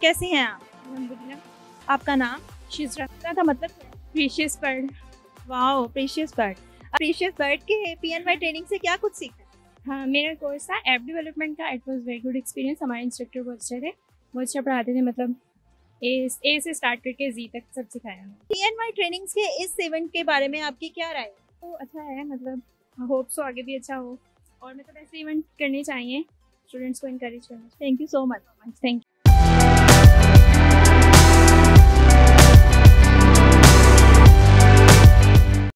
कैसी हैं आप? आपका नाम? शिजरा का मतलब? Precious bird. Wow precious bird. Precious bird के पीएनवाई ट्रेनिंग से क्या कुछ सीखा? हाँ मेरा कोर्स था ऐप डेवलपमेंट का। It was very good experience हमारे इंस्ट्रक्टर बहुत अच्छे थे। बहुत अच्छा पढ़ाते थे मतलब ए ए से स्टार्ट करके जी तक सब सिखाया हमें पीएनवाई ट्रेनिंग्स के इस इवेंट के बारे में आपकी क्या राय है? तो अच्छा है मतलब होप सो आगे भी अच्छा हो। और मतलब ऐसे इवेंट करने चाहिए। स्टूडेंट्स को इनकरेज करना thank you so much thank you